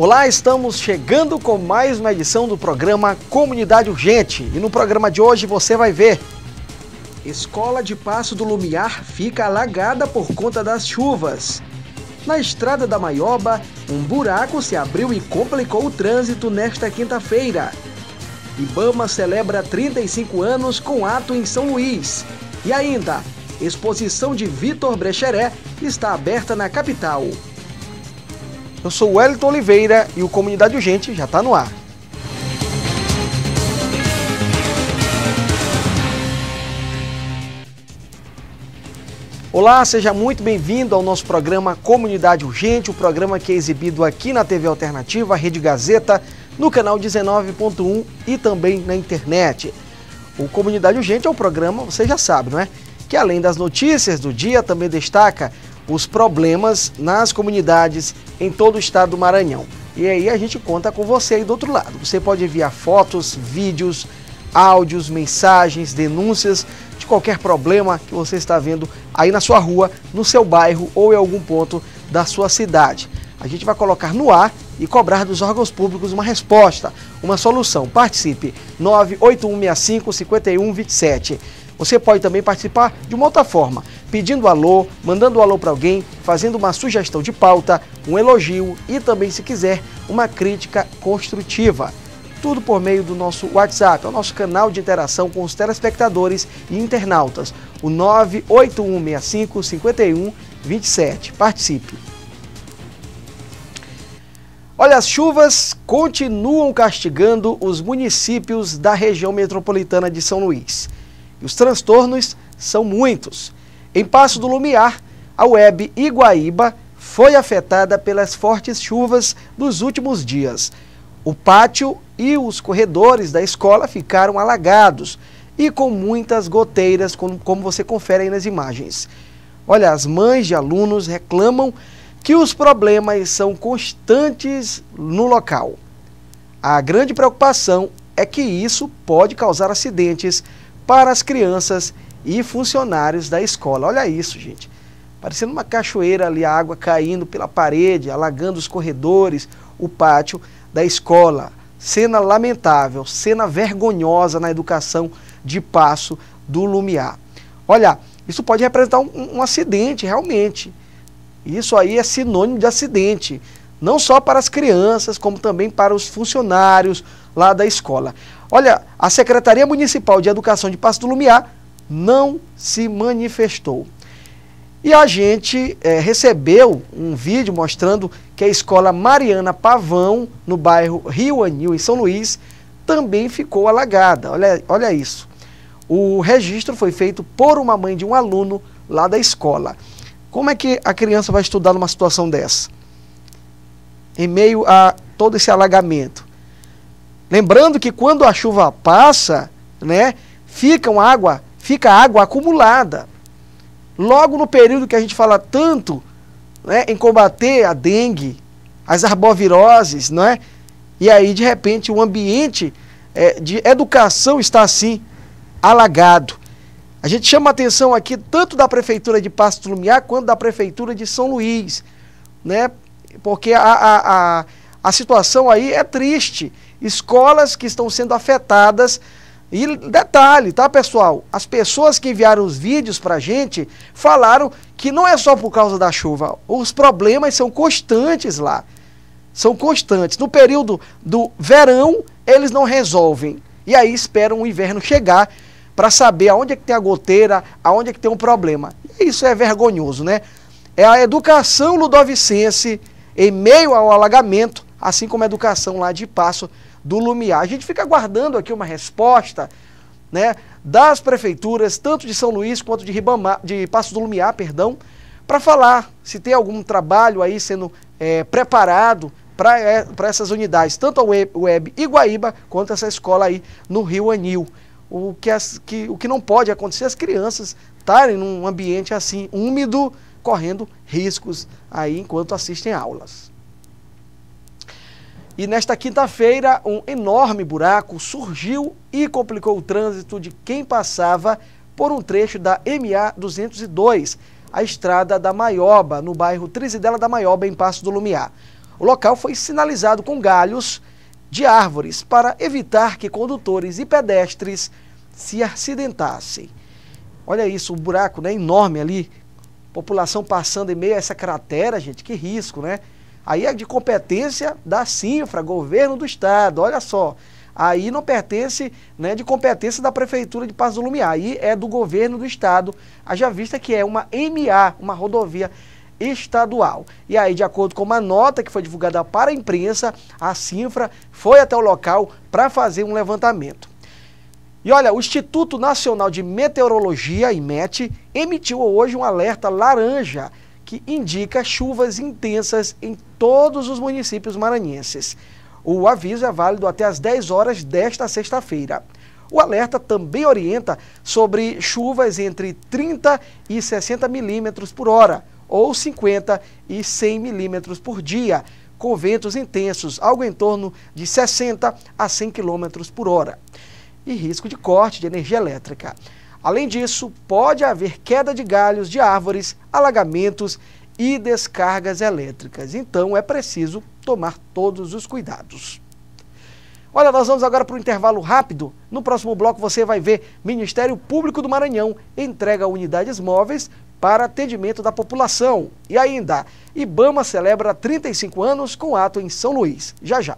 Olá, estamos chegando com mais uma edição do programa Comunidade Urgente. E no programa de hoje você vai ver. Escola de Passo do Lumiar fica alagada por conta das chuvas. Na estrada da Maioba, um buraco se abriu e complicou o trânsito nesta quinta-feira. Ibama celebra 35 anos com ato em São Luís. E ainda, exposição de Vitor Brecheré está aberta na capital. Eu sou Wellington Oliveira e o Comunidade Urgente já está no ar. Olá, seja muito bem-vindo ao nosso programa Comunidade Urgente, o programa que é exibido aqui na TV Alternativa, Rede Gazeta, no canal 19.1 e também na internet. O Comunidade Urgente é um programa, você já sabe, não é? Que além das notícias do dia, também destaca os problemas nas comunidades em todo o estado do Maranhão. E aí a gente conta com você aí do outro lado. Você pode enviar fotos, vídeos, áudios, mensagens, denúncias de qualquer problema que você está vendo aí na sua rua, no seu bairro ou em algum ponto da sua cidade. A gente vai colocar no ar e cobrar dos órgãos públicos uma resposta, uma solução. Participe 98165 5127. Você pode também participar de uma outra forma, pedindo alô, mandando alô para alguém, fazendo uma sugestão de pauta, um elogio e também, se quiser, uma crítica construtiva. Tudo por meio do nosso WhatsApp, é o nosso canal de interação com os telespectadores e internautas, o 98165 5127. Participe! Olha, as chuvas continuam castigando os municípios da região metropolitana de São Luís. E os transtornos são muitos. Em Passo do Lumiar, a web Iguaíba foi afetada pelas fortes chuvas dos últimos dias. O pátio e os corredores da escola ficaram alagados e com muitas goteiras, como você confere aí nas imagens. Olha, as mães de alunos reclamam que os problemas são constantes no local. A grande preocupação é que isso pode causar acidentes para as crianças funcionários da escola. Olha isso, gente. Parecendo uma cachoeira ali, a água caindo pela parede, alagando os corredores, o pátio da escola. Cena lamentável, cena vergonhosa na educação de Passo do Lumiar. Olha, isso pode representar um, um acidente, realmente. Isso aí é sinônimo de acidente, não só para as crianças, como também para os funcionários lá da escola. Olha, a Secretaria Municipal de Educação de Passo do Lumiar não se manifestou. E a gente é, recebeu um vídeo mostrando que a escola Mariana Pavão, no bairro Rio Anil, em São Luís, também ficou alagada. Olha, olha isso. O registro foi feito por uma mãe de um aluno lá da escola. Como é que a criança vai estudar numa situação dessa? Em meio a todo esse alagamento. Lembrando que quando a chuva passa, né, fica água, fica água acumulada. Logo no período que a gente fala tanto né, em combater a dengue, as arboviroses, não é? E aí, de repente, o ambiente é, de educação está assim, alagado. A gente chama atenção aqui tanto da Prefeitura de Pasto Lumiar quanto da Prefeitura de São Luís, né? Porque a, a, a, a situação aí é triste escolas que estão sendo afetadas. E detalhe, tá, pessoal? As pessoas que enviaram os vídeos pra gente falaram que não é só por causa da chuva. Os problemas são constantes lá. São constantes. No período do verão, eles não resolvem. E aí esperam o inverno chegar para saber aonde é que tem a goteira, aonde é que tem um problema. Isso é vergonhoso, né? É a educação ludovicense em meio ao alagamento, assim como a educação lá de Passo do Lumiar. A gente fica aguardando aqui uma resposta né, das prefeituras, tanto de São Luís quanto de, Ribamar, de Passo do Lumiar, perdão, para falar se tem algum trabalho aí sendo é, preparado para é, essas unidades, tanto a web, web Iguaíba quanto essa escola aí no Rio Anil. O que, as, que, o que não pode acontecer é as crianças estarem num ambiente assim úmido, correndo riscos aí enquanto assistem aulas. E nesta quinta-feira, um enorme buraco surgiu e complicou o trânsito de quem passava por um trecho da MA 202, a estrada da Maioba, no bairro Trizidela da Maioba, em Passo do Lumiar. O local foi sinalizado com galhos de árvores para evitar que condutores e pedestres se acidentassem. Olha isso, o um buraco né, enorme ali, população passando em meio a essa cratera, gente, que risco, né? Aí é de competência da Cinfra, governo do estado, olha só. Aí não pertence né, de competência da Prefeitura de Passo do Lumiar, aí é do governo do estado, haja vista que é uma MA, uma rodovia estadual. E aí, de acordo com uma nota que foi divulgada para a imprensa, a Cinfra foi até o local para fazer um levantamento. E olha, o Instituto Nacional de Meteorologia, IMET, emitiu hoje um alerta laranja que indica chuvas intensas em todos os municípios maranhenses. O aviso é válido até às 10 horas desta sexta-feira. O alerta também orienta sobre chuvas entre 30 e 60 milímetros por hora, ou 50 e 100 milímetros por dia, com ventos intensos, algo em torno de 60 a 100 quilômetros por hora, e risco de corte de energia elétrica. Além disso, pode haver queda de galhos de árvores, alagamentos e descargas elétricas. Então é preciso tomar todos os cuidados. Olha, nós vamos agora para um intervalo rápido. No próximo bloco você vai ver Ministério Público do Maranhão entrega unidades móveis para atendimento da população. E ainda, Ibama celebra 35 anos com ato em São Luís. Já já.